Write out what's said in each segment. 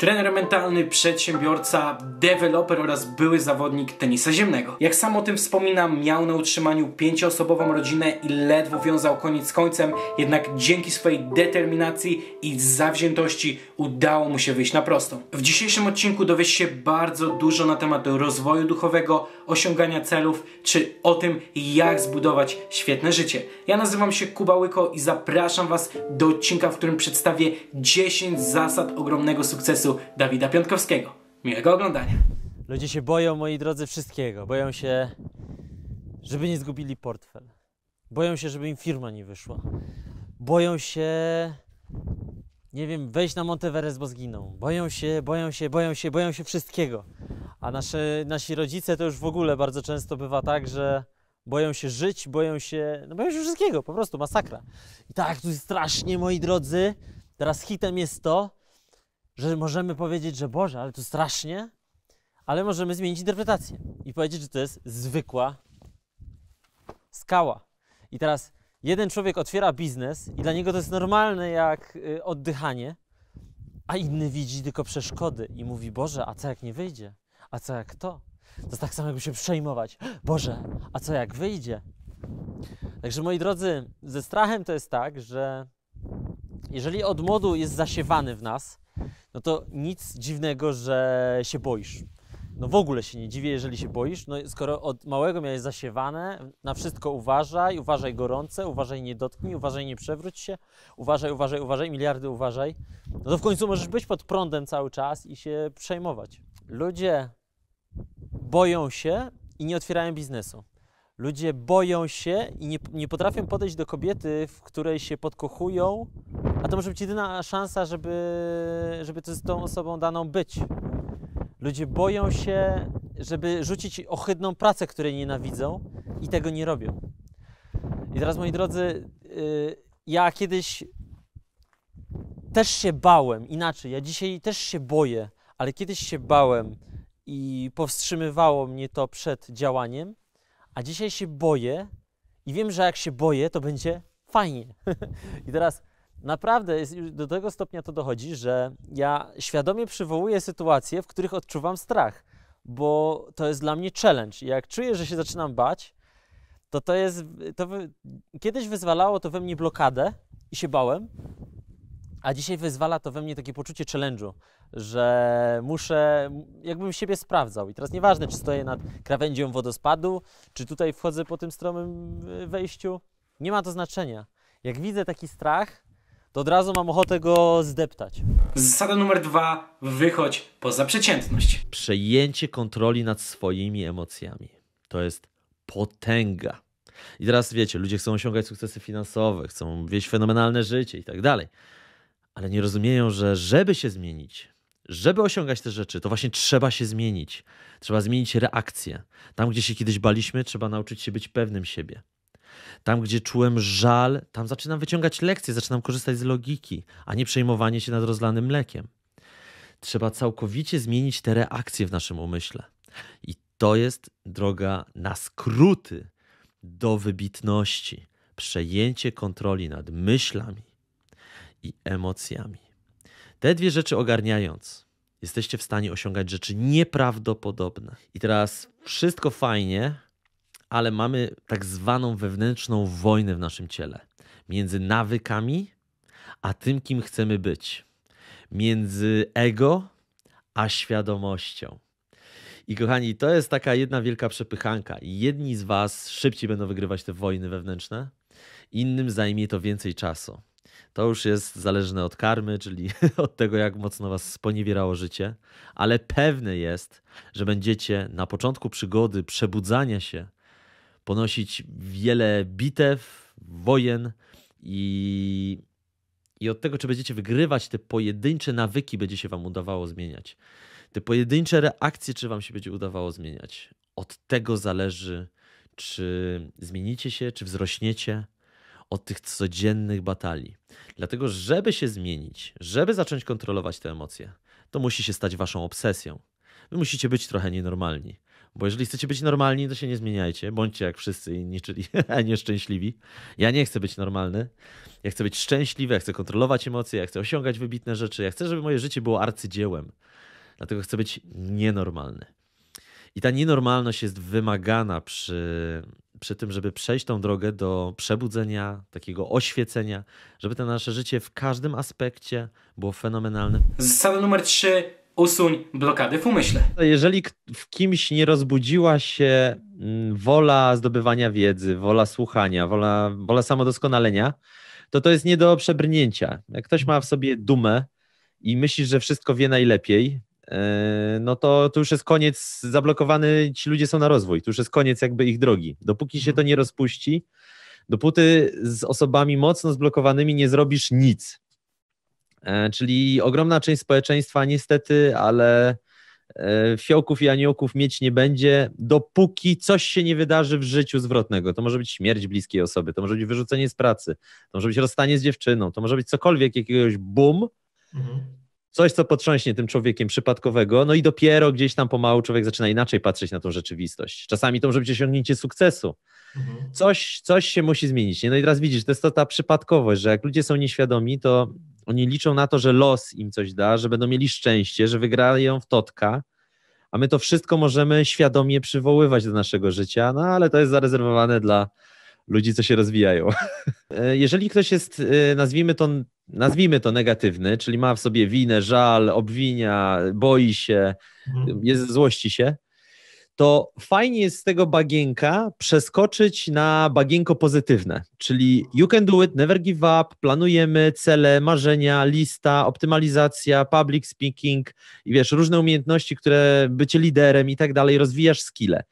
Trener mentalny, przedsiębiorca, deweloper oraz były zawodnik tenisa ziemnego. Jak sam o tym wspominam, miał na utrzymaniu pięcioosobową rodzinę i ledwo wiązał koniec z końcem, jednak dzięki swojej determinacji i zawziętości udało mu się wyjść na prostą. W dzisiejszym odcinku dowiesz się bardzo dużo na temat rozwoju duchowego, osiągania celów, czy o tym, jak zbudować świetne życie. Ja nazywam się Kuba Łyko i zapraszam Was do odcinka, w którym przedstawię 10 zasad ogromnego sukcesu Dawida Piątkowskiego. Miłego oglądania. Ludzie się boją, moi drodzy, wszystkiego. Boją się, żeby nie zgubili portfel. Boją się, żeby im firma nie wyszła. Boją się, nie wiem, wejść na Monteverest, bo zginą. Boją się, boją się, boją się, boją się wszystkiego. A nasze, nasi rodzice to już w ogóle bardzo często bywa tak, że boją się żyć, boją się, no boją się wszystkiego, po prostu masakra. I tak, tu jest strasznie, moi drodzy. Teraz hitem jest to, że możemy powiedzieć, że Boże, ale to strasznie, ale możemy zmienić interpretację i powiedzieć, że to jest zwykła skała. I teraz jeden człowiek otwiera biznes i dla niego to jest normalne jak y, oddychanie, a inny widzi tylko przeszkody i mówi: Boże, a co jak nie wyjdzie? A co jak to? To tak samo, jakby się przejmować. Boże, a co jak wyjdzie? Także moi drodzy, ze strachem to jest tak, że jeżeli od młodu jest zasiewany w nas, no to nic dziwnego, że się boisz. No w ogóle się nie dziwię, jeżeli się boisz. No skoro od małego miałeś zasiewane, na wszystko uważaj, uważaj gorące, uważaj nie dotknij, uważaj nie przewróć się, uważaj, uważaj, uważaj, miliardy uważaj. No to w końcu możesz być pod prądem cały czas i się przejmować. Ludzie boją się i nie otwierają biznesu. Ludzie boją się i nie, nie potrafią podejść do kobiety, w której się podkochują, a to może być jedyna szansa, żeby, żeby to z tą osobą daną być. Ludzie boją się, żeby rzucić ohydną pracę, której nienawidzą i tego nie robią. I teraz, moi drodzy, yy, ja kiedyś też się bałem, inaczej, ja dzisiaj też się boję, ale kiedyś się bałem i powstrzymywało mnie to przed działaniem, a dzisiaj się boję i wiem, że jak się boję, to będzie fajnie. I teraz naprawdę jest, do tego stopnia to dochodzi, że ja świadomie przywołuję sytuacje, w których odczuwam strach, bo to jest dla mnie challenge. Jak czuję, że się zaczynam bać, to to jest. To wy, kiedyś wyzwalało to we mnie blokadę i się bałem, a dzisiaj wyzwala to we mnie takie poczucie challenge'u, że muszę, jakbym siebie sprawdzał. I teraz nieważne, czy stoję nad krawędzią wodospadu, czy tutaj wchodzę po tym stromym y, wejściu, nie ma to znaczenia. Jak widzę taki strach, to od razu mam ochotę go zdeptać. Zasada numer dwa: wychodź poza przeciętność. Przejęcie kontroli nad swoimi emocjami. To jest potęga. I teraz wiecie, ludzie chcą osiągać sukcesy finansowe, chcą wieść fenomenalne życie i tak dalej ale nie rozumieją, że żeby się zmienić, żeby osiągać te rzeczy, to właśnie trzeba się zmienić. Trzeba zmienić reakcję. Tam, gdzie się kiedyś baliśmy, trzeba nauczyć się być pewnym siebie. Tam, gdzie czułem żal, tam zaczynam wyciągać lekcje, zaczynam korzystać z logiki, a nie przejmowanie się nad rozlanym mlekiem. Trzeba całkowicie zmienić te reakcje w naszym umyśle. I to jest droga na skróty do wybitności. Przejęcie kontroli nad myślami, i emocjami. Te dwie rzeczy ogarniając, jesteście w stanie osiągać rzeczy nieprawdopodobne. I teraz wszystko fajnie, ale mamy tak zwaną wewnętrzną wojnę w naszym ciele między nawykami a tym, kim chcemy być, między ego a świadomością. I kochani, to jest taka jedna wielka przepychanka. Jedni z Was szybciej będą wygrywać te wojny wewnętrzne, innym zajmie to więcej czasu. To już jest zależne od karmy, czyli od tego, jak mocno was sponiewierało życie, ale pewne jest, że będziecie na początku przygody przebudzania się ponosić wiele bitew, wojen i, i od tego, czy będziecie wygrywać te pojedyncze nawyki, będzie się wam udawało zmieniać. Te pojedyncze reakcje, czy wam się będzie udawało zmieniać. Od tego zależy, czy zmienicie się, czy wzrośniecie od tych codziennych batalii. Dlatego, żeby się zmienić, żeby zacząć kontrolować te emocje, to musi się stać waszą obsesją. Wy musicie być trochę nienormalni. Bo jeżeli chcecie być normalni, to się nie zmieniajcie. Bądźcie jak wszyscy inni, czyli nieszczęśliwi. Ja nie chcę być normalny. Ja chcę być szczęśliwy, ja chcę kontrolować emocje, ja chcę osiągać wybitne rzeczy. Ja chcę, żeby moje życie było arcydziełem. Dlatego chcę być nienormalny. I ta nienormalność jest wymagana przy, przy tym, żeby przejść tą drogę do przebudzenia, takiego oświecenia, żeby to nasze życie w każdym aspekcie było fenomenalne. Zasada numer 3. Usuń blokady w umyśle. Jeżeli w kimś nie rozbudziła się mm, wola zdobywania wiedzy, wola słuchania, wola, wola samodoskonalenia, to to jest nie do przebrnięcia. Jak ktoś ma w sobie dumę i myśli, że wszystko wie najlepiej, no to, to już jest koniec, zablokowany ci ludzie są na rozwój, to już jest koniec jakby ich drogi. Dopóki się to nie rozpuści, dopóty z osobami mocno zblokowanymi nie zrobisz nic. E, Czyli ogromna część społeczeństwa niestety, ale e, fiołków i aniołków mieć nie będzie, dopóki coś się nie wydarzy w życiu zwrotnego. To może być śmierć bliskiej osoby, to może być wyrzucenie z pracy, to może być rozstanie z dziewczyną, to może być cokolwiek, jakiegoś boom, coś, co potrząśnie tym człowiekiem przypadkowego, no i dopiero gdzieś tam pomału człowiek zaczyna inaczej patrzeć na tą rzeczywistość. Czasami to może być osiągnięcie sukcesu. Coś, coś się musi zmienić. Nie? No i teraz widzisz, to jest to ta przypadkowość, że jak ludzie są nieświadomi, to oni liczą na to, że los im coś da, że będą mieli szczęście, że wygrają w totka, a my to wszystko możemy świadomie przywoływać do naszego życia, no ale to jest zarezerwowane dla ludzi, co się rozwijają. E, Jeżeli ktoś jest, e, nazwijmy to, nazwijmy to negatywny, czyli ma w sobie winę, żal, obwinia, boi się, jest złości się, to fajnie jest z tego bagienka przeskoczyć na bagienko pozytywne, czyli you can do it, never give up, planujemy cele, marzenia, lista, optymalizacja, public speaking i wiesz, różne umiejętności, które bycie liderem i tak dalej, rozwijasz skille.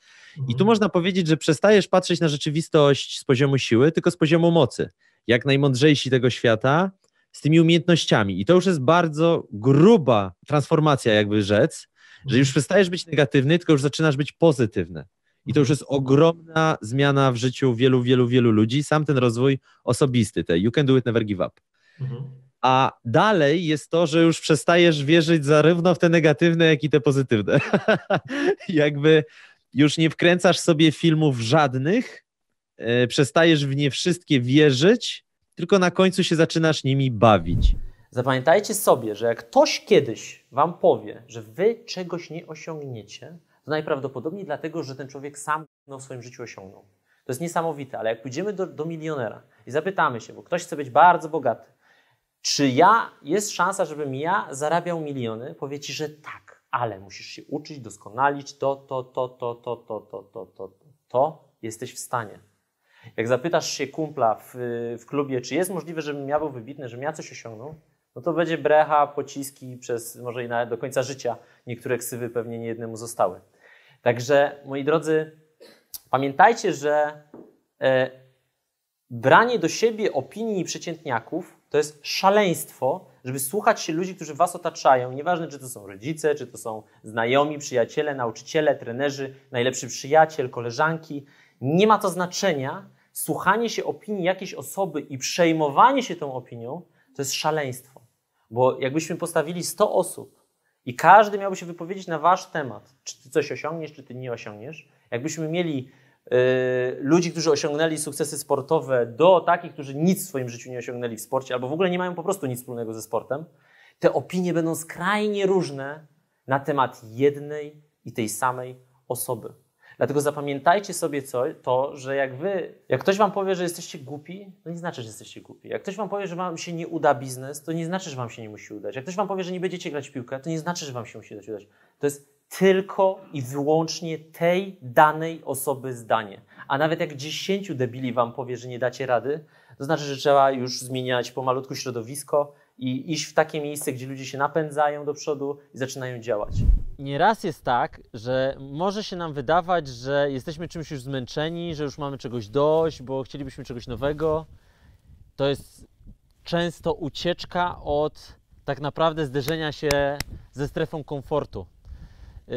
I tu można powiedzieć, że przestajesz patrzeć na rzeczywistość z poziomu siły, tylko z poziomu mocy. Jak najmądrzejsi tego świata, z tymi umiejętnościami. I to już jest bardzo gruba transformacja, jakby rzec, że już przestajesz być negatywny, tylko już zaczynasz być pozytywny. I to już jest ogromna zmiana w życiu wielu, wielu, wielu ludzi. Sam ten rozwój osobisty, te you can do it, never give up. A dalej jest to, że już przestajesz wierzyć zarówno w te negatywne, jak i te pozytywne. Jakby już nie wkręcasz sobie filmów żadnych, e, przestajesz w nie wszystkie wierzyć, tylko na końcu się zaczynasz nimi bawić. Zapamiętajcie sobie, że jak ktoś kiedyś wam powie, że wy czegoś nie osiągniecie, to najprawdopodobniej dlatego, że ten człowiek sam no, w swoim życiu osiągnął. To jest niesamowite, ale jak pójdziemy do, do milionera i zapytamy się, bo ktoś chce być bardzo bogaty, czy ja, jest szansa, żebym ja zarabiał miliony? Powie ci, że tak, ale musisz się uczyć, doskonalić to, to, to, to, to, to, to, to, to, to jesteś w stanie. Jak zapytasz się kumpla w, w klubie, czy jest możliwe, żebym ja był wybitny, żebym ja coś osiągnął, no to będzie brecha, pociski przez może i nawet do końca życia. Niektóre ksywy pewnie niejednemu zostały. Także, moi drodzy, pamiętajcie, że e, branie do siebie opinii przeciętniaków to jest szaleństwo, żeby słuchać się ludzi, którzy was otaczają. Nieważne, czy to są rodzice, czy to są znajomi, przyjaciele, nauczyciele, trenerzy, najlepszy przyjaciel, koleżanki. Nie ma to znaczenia. Słuchanie się opinii jakiejś osoby i przejmowanie się tą opinią to jest szaleństwo. Bo jakbyśmy postawili 100 osób i każdy miałby się wypowiedzieć na wasz temat, czy ty coś osiągniesz, czy ty nie osiągniesz, jakbyśmy mieli y, ludzi, którzy osiągnęli sukcesy sportowe, do takich, którzy nic w swoim życiu nie osiągnęli w sporcie, albo w ogóle nie mają po prostu nic wspólnego ze sportem, te opinie będą skrajnie różne na temat jednej i tej samej osoby. Dlatego zapamiętajcie sobie co, to, że jak wy, jak ktoś wam powie, że jesteście głupi, to nie znaczy, że jesteście głupi. Jak ktoś wam powie, że wam się nie uda biznes, to nie znaczy, że wam się nie musi udać. Jak ktoś wam powie, że nie będziecie grać w piłkę, to nie znaczy, że wam się musi udać. To jest tylko i wyłącznie tej danej osoby zdanie. A nawet jak dziesięciu debili wam powie, że nie dacie rady, to znaczy, że trzeba już zmieniać pomalutku środowisko i iść w takie miejsce, gdzie ludzie się napędzają do przodu i zaczynają działać. Nieraz jest tak, że może się nam wydawać, że jesteśmy czymś już zmęczeni, że już mamy czegoś dość, bo chcielibyśmy czegoś nowego. To jest często ucieczka od tak naprawdę zderzenia się ze strefą komfortu. Yy,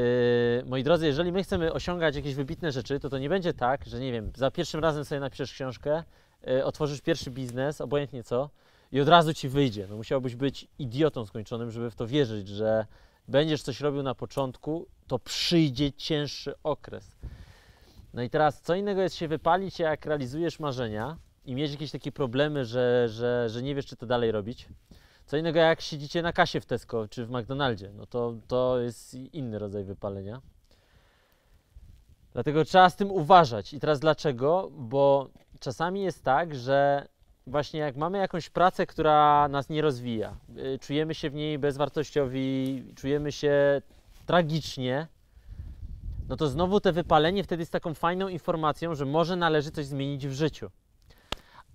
moi drodzy, jeżeli my chcemy osiągać jakieś wybitne rzeczy, to to nie będzie tak, że nie wiem, za pierwszym razem sobie napiszesz książkę, yy, otworzysz pierwszy biznes, obojętnie co, i od razu ci wyjdzie. No musiałbyś być idiotą skończonym, żeby w to wierzyć, że będziesz coś robił na początku, to przyjdzie cięższy okres. No i teraz, co innego jest się wypalić, jak realizujesz marzenia i mieć jakieś takie problemy, że, że, że nie wiesz, czy to dalej robić. Co innego, jak siedzicie na kasie w Tesco czy w McDonaldzie. No to, to jest inny rodzaj wypalenia. Dlatego trzeba z tym uważać. I teraz dlaczego? Bo czasami jest tak, że właśnie jak mamy jakąś pracę, która nas nie rozwija, y, czujemy się w niej bezwartościowi, czujemy się tragicznie, no to znowu te wypalenie wtedy jest taką fajną informacją, że może należy coś zmienić w życiu.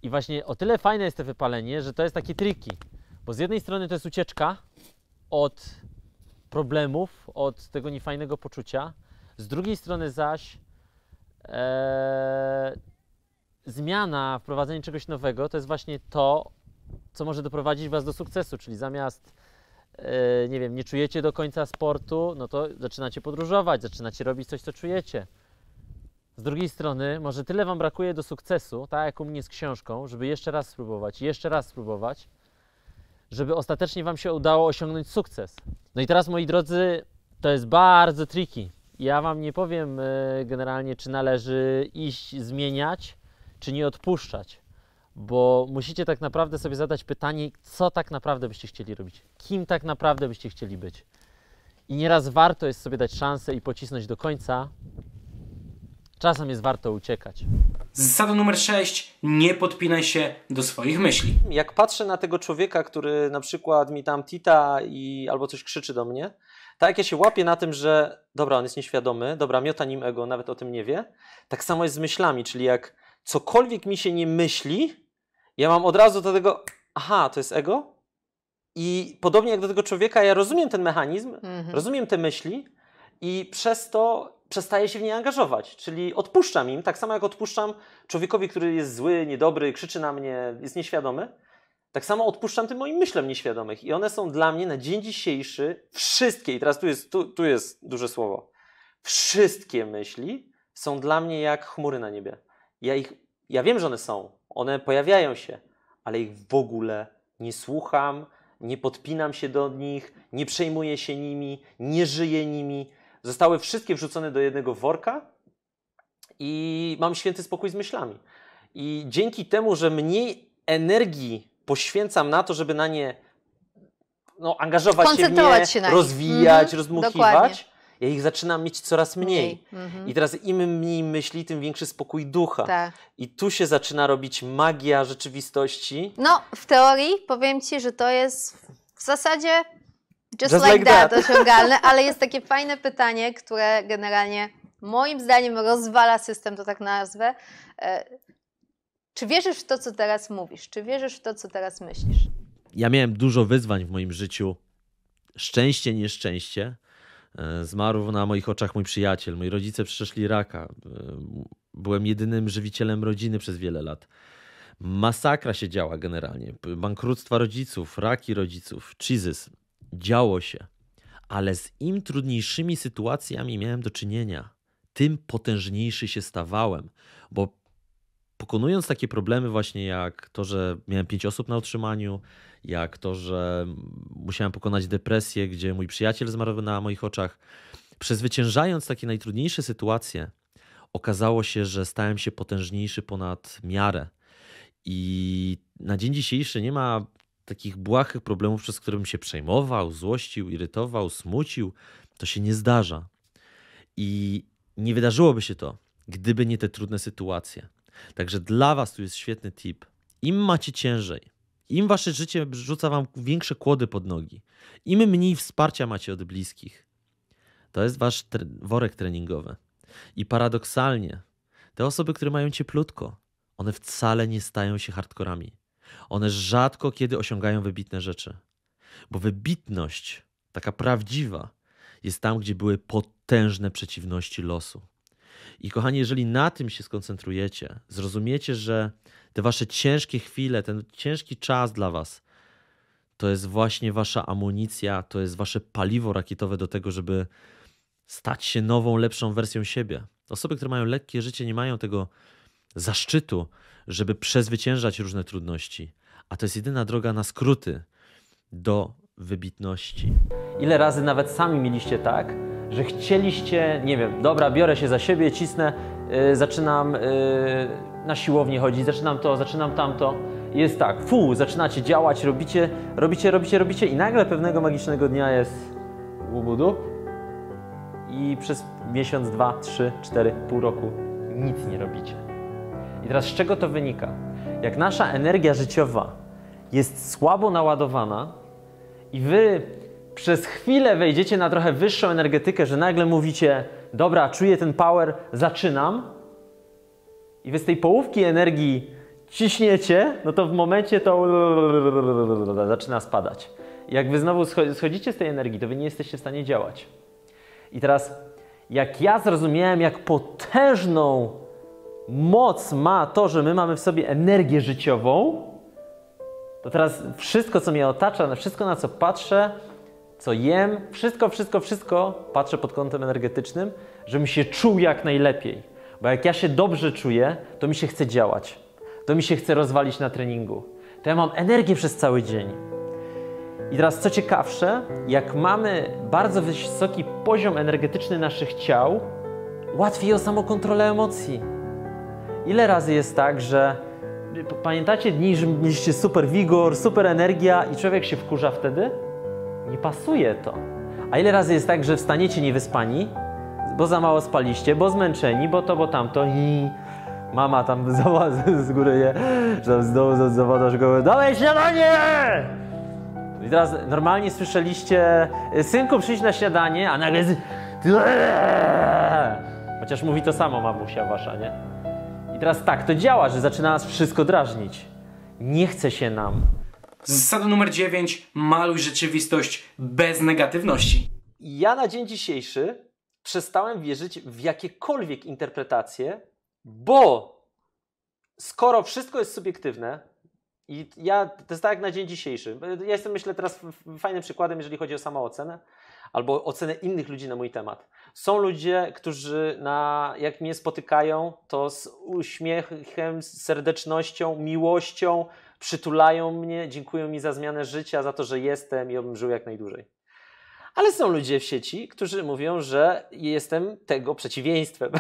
I właśnie o tyle fajne jest to wypalenie, że to jest takie triki. Bo z jednej strony to jest ucieczka od problemów, od tego niefajnego poczucia, z drugiej strony zaś e, zmiana, wprowadzenie czegoś nowego to jest właśnie to, co może doprowadzić Was do sukcesu, czyli zamiast e, nie wiem, nie czujecie do końca sportu, no to zaczynacie podróżować, zaczynacie robić coś, co czujecie. Z drugiej strony, może tyle Wam brakuje do sukcesu, tak jak u mnie z książką, żeby jeszcze raz spróbować, jeszcze raz spróbować, żeby ostatecznie Wam się udało osiągnąć sukces. No i teraz, moi drodzy, to jest bardzo tricky. Ja Wam nie powiem e, generalnie, czy należy iść, zmieniać, czy nie odpuszczać, bo musicie tak naprawdę sobie zadać pytanie, co tak naprawdę byście chcieli robić, kim tak naprawdę byście chcieli być. I nieraz warto jest sobie dać szansę i pocisnąć do końca. Czasem jest warto uciekać. Zasada numer 6. Nie podpinaj się do swoich myśli. Jak patrzę na tego człowieka, który na przykład mi tam tita i albo coś krzyczy do mnie, tak jak ja się łapię na tym, że dobra, on jest nieświadomy, dobra, miota nim ego, nawet o tym nie wie, tak samo jest z myślami, czyli jak cokolwiek mi się nie myśli, ja mam od razu do tego, aha, to jest ego? I podobnie jak do tego człowieka, ja rozumiem ten mechanizm, Mhm. rozumiem te myśli i przez to przestaję się w nie angażować, czyli odpuszczam im, tak samo jak odpuszczam człowiekowi, który jest zły, niedobry, krzyczy na mnie, jest nieświadomy, tak samo odpuszczam tym moim myślom nieświadomych i one są dla mnie na dzień dzisiejszy wszystkie, i teraz tu jest, tu, tu jest duże słowo, wszystkie myśli są dla mnie jak chmury na niebie. Ja ich, ja wiem, że one są, one pojawiają się, ale ich w ogóle nie słucham, nie podpinam się do nich, nie przejmuję się nimi, nie żyję nimi. Zostały wszystkie wrzucone do jednego worka i mam święty spokój z myślami. I dzięki temu, że mniej energii poświęcam na to, żeby na nie no, angażować się w nie, się rozwijać, Mhm, rozmuchiwać, dokładnie. Ja ich zaczynam mieć coraz mniej. Mhm. I teraz im mniej myśli, tym większy spokój ducha. Tak. I tu się zaczyna robić magia rzeczywistości. No, w teorii powiem Ci, że to jest w zasadzie just, Just like, like that, that. osiągalne, ale jest takie fajne pytanie, które generalnie moim zdaniem rozwala system, to tak nazwę. E, Czy wierzysz w to, co teraz mówisz? Czy wierzysz w to, co teraz myślisz? Ja miałem dużo wyzwań w moim życiu. Szczęście, nieszczęście. Zmarł na moich oczach mój przyjaciel. Moi rodzice przeszli raka. Byłem jedynym żywicielem rodziny przez wiele lat. Masakra się działa generalnie. Bankructwa rodziców, raki rodziców, cheeses. Działo się. Ale z im trudniejszymi sytuacjami miałem do czynienia, tym potężniejszy się stawałem. Bo pokonując takie problemy właśnie jak to, że miałem pięć osób na utrzymaniu, jak to, że musiałem pokonać depresję, gdzie mój przyjaciel zmarł na moich oczach, przezwyciężając takie najtrudniejsze sytuacje, okazało się, że stałem się potężniejszy ponad miarę. I na dzień dzisiejszy nie ma takich błahych problemów, przez które bym się przejmował, złościł, irytował, smucił. To się nie zdarza. I nie wydarzyłoby się to, gdyby nie te trudne sytuacje. Także dla Was tu jest świetny tip. Im macie ciężej, im Wasze życie rzuca Wam większe kłody pod nogi, im mniej wsparcia macie od bliskich, to jest Wasz tre- worek treningowy. I paradoksalnie, te osoby, które mają cieplutko, one wcale nie stają się hardkorami. One rzadko kiedy osiągają wybitne rzeczy. Bo wybitność, taka prawdziwa, jest tam, gdzie były potężne przeciwności losu. I kochani, jeżeli na tym się skoncentrujecie, zrozumiecie, że te wasze ciężkie chwile, ten ciężki czas dla was, to jest właśnie wasza amunicja, to jest wasze paliwo rakietowe do tego, żeby stać się nową, lepszą wersją siebie. Osoby, które mają lekkie życie, nie mają tego zaszczytu, żeby przezwyciężać różne trudności. A to jest jedyna droga na skróty do wybitności. Ile razy nawet sami mieliście tak, że chcieliście, nie wiem, dobra, biorę się za siebie, cisnę, yy, zaczynam yy, na siłownię chodzić, zaczynam to, zaczynam tamto. Jest tak, fu, zaczynacie działać, robicie, robicie, robicie, robicie i nagle pewnego magicznego dnia jest łubudu i przez miesiąc, dwa, trzy, cztery, pół roku nic nie robicie. I teraz z czego to wynika? Jak nasza energia życiowa jest słabo naładowana i wy przez chwilę wejdziecie na trochę wyższą energetykę, że nagle mówicie, dobra, czuję ten power, zaczynam, i wy z tej połówki energii ciśniecie, no to w momencie to zaczyna spadać. Jak wy znowu schodzicie z tej energii, to wy nie jesteście w stanie działać. I teraz, jak ja zrozumiałem, jak potężną moc ma to, że my mamy w sobie energię życiową, to teraz wszystko, co mnie otacza, wszystko, na co patrzę, co jem, wszystko, wszystko, wszystko patrzę pod kątem energetycznym, żebym się czuł jak najlepiej. Bo jak ja się dobrze czuję, to mi się chce działać. To mi się chce rozwalić na treningu. To ja mam energię przez cały dzień. I teraz co ciekawsze, jak mamy bardzo wysoki poziom energetyczny naszych ciał, łatwiej o samokontrolę emocji. Ile razy jest tak, że pamiętacie dni, że mieliście super wigor, super energia i człowiek się wkurza wtedy? Nie pasuje to. A ile razy jest tak, że wstaniecie niewyspani, bo za mało spaliście, bo zmęczeni, bo to, bo tamto i mama tam z góry je, że tam z domu zawoda szkoły, dawaj śniadanie! I teraz normalnie słyszeliście, synku przyjść na śniadanie, a nagle z... Chociaż mówi to samo mamusia wasza, nie? I teraz tak, to działa, że zaczyna nas wszystko drażnić. Nie chce się nam. Zasada numer 9. Maluj rzeczywistość bez negatywności. Ja na dzień dzisiejszy przestałem wierzyć w jakiekolwiek interpretacje, bo skoro wszystko jest subiektywne, i ja, to jest tak jak na dzień dzisiejszy. Ja jestem, myślę, teraz fajnym przykładem, jeżeli chodzi o samoocenę albo ocenę innych ludzi na mój temat. Są ludzie, którzy na, jak mnie spotykają, to z uśmiechem, serdecznością, miłością przytulają mnie, dziękują mi za zmianę życia, za to, że jestem i obym żył jak najdłużej. Ale są ludzie w sieci, którzy mówią, że jestem tego przeciwieństwem.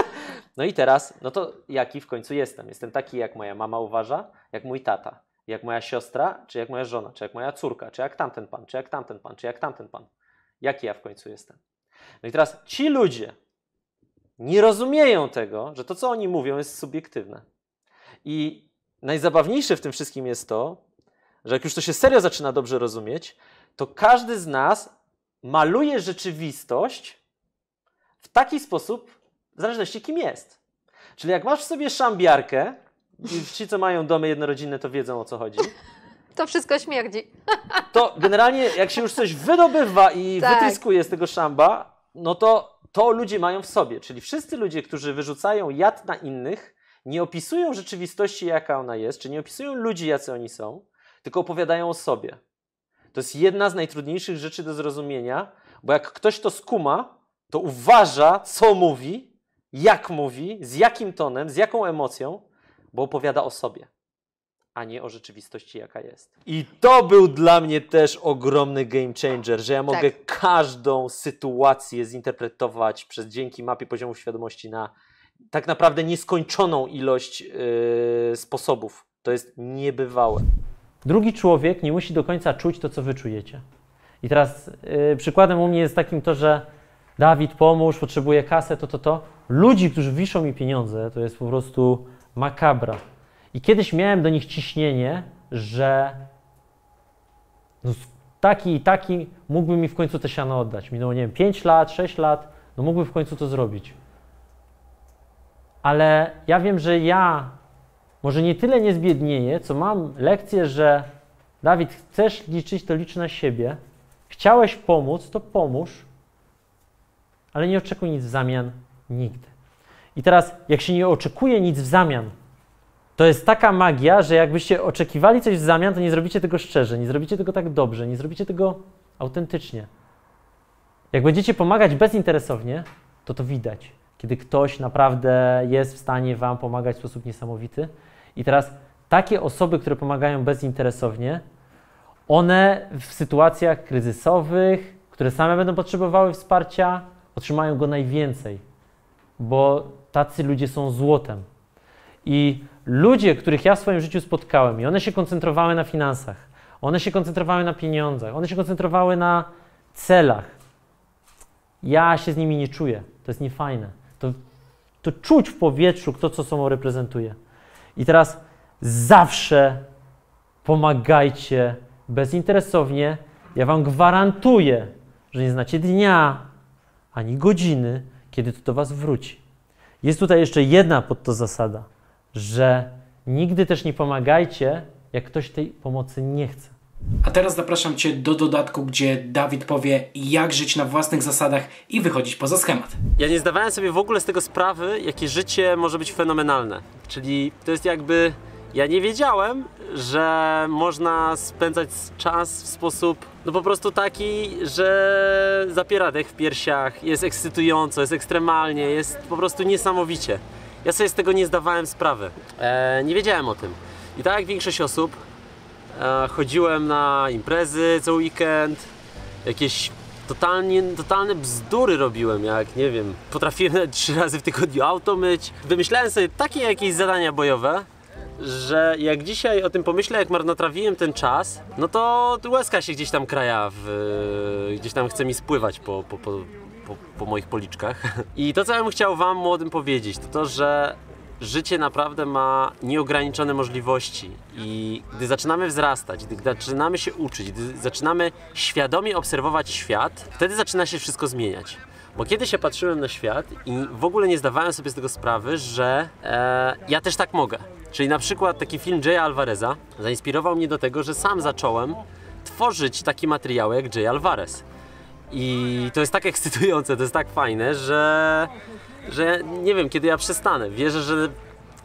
no i teraz, no to jaki w końcu jestem? Jestem taki, jak moja mama uważa, jak mój tata, jak moja siostra, czy jak moja żona, czy jak moja córka, czy jak tamten pan, czy jak tamten pan, czy jak tamten pan. Jaki ja w końcu jestem? No i teraz ci ludzie nie rozumieją tego, że to, co oni mówią, jest subiektywne. I najzabawniejsze w tym wszystkim jest to, że jak już to się serio zaczyna dobrze rozumieć, to każdy z nas maluje rzeczywistość w taki sposób, w zależności kim jest. Czyli jak masz w sobie szambiarkę, ci co mają domy jednorodzinne to wiedzą o co chodzi. To wszystko śmierdzi. To generalnie jak się już coś wydobywa i tak. wytryskuje z tego szamba, no to to ludzie mają w sobie. Czyli wszyscy ludzie, którzy wyrzucają jad na innych, nie opisują rzeczywistości jaka ona jest, czy nie opisują ludzi jacy oni są, tylko opowiadają o sobie. To jest jedna z najtrudniejszych rzeczy do zrozumienia, bo jak ktoś to skuma, to uważa, co mówi, jak mówi, z jakim tonem, z jaką emocją, bo opowiada o sobie, a nie o rzeczywistości, jaka jest. I to był dla mnie też ogromny game changer, że ja tak. mogę każdą sytuację zinterpretować przez dzięki mapie poziomu świadomości na tak naprawdę nieskończoną ilość yy, sposobów. To jest niebywałe. Drugi człowiek nie musi do końca czuć to, co wy czujecie. I teraz yy, przykładem u mnie jest takim to, że Dawid, pomóż, potrzebuję kasę, to, to, to. Ludzi, którzy wiszą mi pieniądze, to jest po prostu makabra. I kiedyś miałem do nich ciśnienie, że no, taki i taki mógłby mi w końcu te siano oddać. Minęło, nie wiem, 5 lat, 6 lat, no mógłby w końcu to zrobić. Ale ja wiem, że ja może nie tyle nie zbiednieję, co mam lekcję, że Dawid, chcesz liczyć, to licz na siebie. Chciałeś pomóc, to pomóż, ale nie oczekuj nic w zamian nigdy. I teraz, jak się nie oczekuje nic w zamian, to jest taka magia, że jakbyście oczekiwali coś w zamian, to nie zrobicie tego szczerze, nie zrobicie tego tak dobrze, nie zrobicie tego autentycznie. Jak będziecie pomagać bezinteresownie, to to widać, kiedy ktoś naprawdę jest w stanie Wam pomagać w sposób niesamowity. I teraz takie osoby, które pomagają bezinteresownie, one w sytuacjach kryzysowych, które same będą potrzebowały wsparcia, otrzymają go najwięcej, bo tacy ludzie są złotem. I ludzie, których ja w swoim życiu spotkałem, i one się koncentrowały na finansach, one się koncentrowały na pieniądzach, one się koncentrowały na celach. Ja się z nimi nie czuję. To jest niefajne. To, czuć w powietrzu, kto co sobą reprezentuje. I teraz zawsze pomagajcie bezinteresownie. Ja Wam gwarantuję, że nie znacie dnia ani godziny, kiedy to do Was wróci. Jest tutaj jeszcze jedna pod to zasada, że nigdy też nie pomagajcie, jak ktoś tej pomocy nie chce. A teraz zapraszam Cię do dodatku, gdzie Dawid powie, jak żyć na własnych zasadach i wychodzić poza schemat. Ja nie zdawałem sobie w ogóle z tego sprawy, jakie życie może być fenomenalne. Czyli to jest jakby. Ja nie wiedziałem, że można spędzać czas w sposób no po prostu taki, że zapiera dech w piersiach, jest ekscytująco, jest ekstremalnie, jest po prostu niesamowicie. Ja sobie z tego nie zdawałem sprawy. E, nie wiedziałem o tym. I tak jak większość osób, chodziłem na imprezy co weekend, jakieś totalnie, totalne bzdury robiłem, jak nie wiem, potrafiłem trzy razy w tygodniu auto myć. Wymyślałem sobie takie jakieś zadania bojowe, że jak dzisiaj o tym pomyślę, jak marnotrawiłem ten czas, no to łezka się gdzieś tam kraja, w, gdzieś tam chce mi spływać po, po, po, po, po moich policzkach. I to, co ja bym chciał Wam młodym powiedzieć, to to, że życie naprawdę ma nieograniczone możliwości i gdy zaczynamy wzrastać, gdy zaczynamy się uczyć, gdy zaczynamy świadomie obserwować świat, wtedy zaczyna się wszystko zmieniać. Bo kiedyś się patrzyłem na świat i w ogóle nie zdawałem sobie z tego sprawy, że e, ja też tak mogę. Czyli na przykład taki film Jaya Alvareza zainspirował mnie do tego, że sam zacząłem tworzyć takie materiały jak Jay Alvarez. I to jest tak ekscytujące, to jest tak fajne, że, że nie wiem, kiedy ja przestanę. Wierzę, że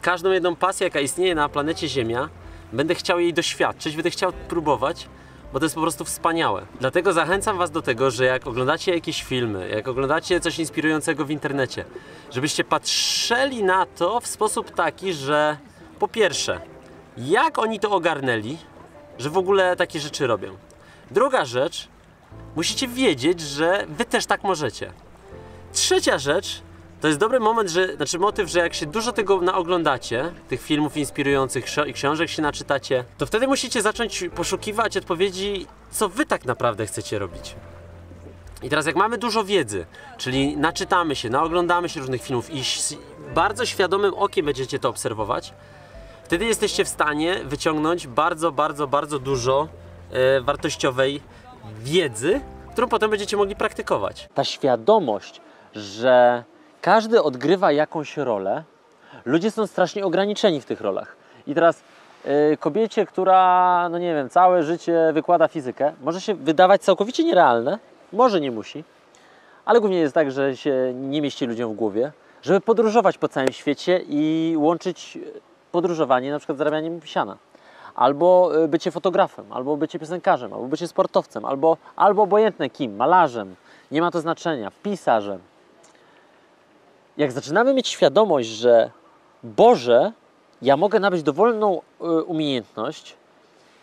każdą jedną pasję, jaka istnieje na planecie Ziemia, będę chciał jej doświadczyć, będę chciał próbować, bo to jest po prostu wspaniałe. Dlatego zachęcam Was do tego, że jak oglądacie jakieś filmy, jak oglądacie coś inspirującego w internecie, żebyście patrzyli na to w sposób taki, że po pierwsze, jak oni to ogarnęli, że w ogóle takie rzeczy robią. Druga rzecz, musicie wiedzieć, że Wy też tak możecie. Trzecia rzecz, to jest dobry moment, że, znaczy motyw, że jak się dużo tego naoglądacie, tych filmów inspirujących i książek się naczytacie, to wtedy musicie zacząć poszukiwać odpowiedzi, co wy tak naprawdę chcecie robić. I teraz jak mamy dużo wiedzy, czyli naczytamy się, naoglądamy się różnych filmów i bardzo świadomym okiem będziecie to obserwować, wtedy jesteście w stanie wyciągnąć bardzo, bardzo, bardzo dużo e, wartościowej wiedzy, którą potem będziecie mogli praktykować. Ta świadomość, że każdy odgrywa jakąś rolę, ludzie są strasznie ograniczeni w tych rolach. I teraz yy, kobiecie, która, no nie wiem, całe życie wykłada fizykę, może się wydawać całkowicie nierealne, może nie musi, ale głównie jest tak, że się nie mieści ludziom w głowie, żeby podróżować po całym świecie i łączyć podróżowanie na przykład z zarabianiem siana. Albo y, bycie fotografem, albo bycie piosenkarzem, albo bycie sportowcem, albo, albo obojętne kim, malarzem, nie ma to znaczenia, pisarzem, jak zaczynamy mieć świadomość, że Boże, ja mogę nabyć dowolną y, umiejętność,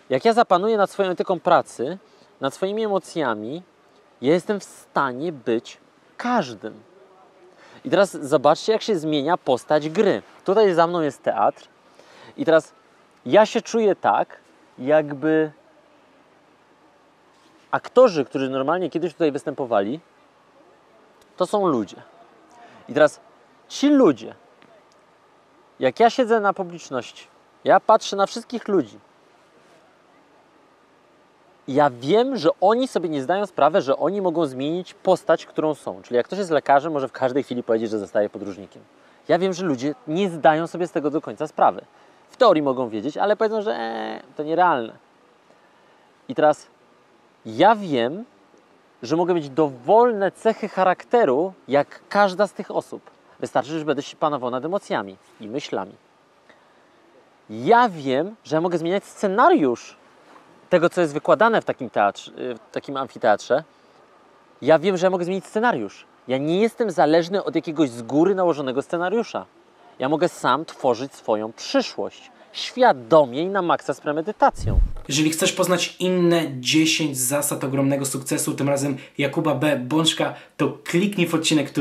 jak ja zapanuję nad swoją etyką pracy, nad swoimi emocjami, ja jestem w stanie być każdym. I teraz zobaczcie, jak się zmienia postać gry. Tutaj za mną jest teatr, i teraz ja się czuję tak, jakby aktorzy, którzy normalnie kiedyś tutaj występowali, to są ludzie. I teraz ci ludzie, jak ja siedzę na publiczności, ja patrzę na wszystkich ludzi, ja wiem, że oni sobie nie zdają sprawy, że oni mogą zmienić postać, którą są. Czyli jak ktoś jest lekarzem, może w każdej chwili powiedzieć, że zostaje podróżnikiem. Ja wiem, że ludzie nie zdają sobie z tego do końca sprawy. Teorii mogą wiedzieć, ale powiedzą, że ee, to nierealne. I teraz ja wiem, że mogę mieć dowolne cechy charakteru, jak każda z tych osób. Wystarczy, że będę się panował nad emocjami i myślami. Ja wiem, że ja mogę zmieniać scenariusz tego, co jest wykładane w takim, teatrze, w takim amfiteatrze. Ja wiem, że ja mogę zmienić scenariusz. Ja nie jestem zależny od jakiegoś z góry nałożonego scenariusza. Ja mogę sam tworzyć swoją przyszłość, świadomie i na maksa z premedytacją. Jeżeli chcesz poznać inne 10 zasad ogromnego sukcesu, tym razem Jakuba B. Bączka, to kliknij w odcinek, który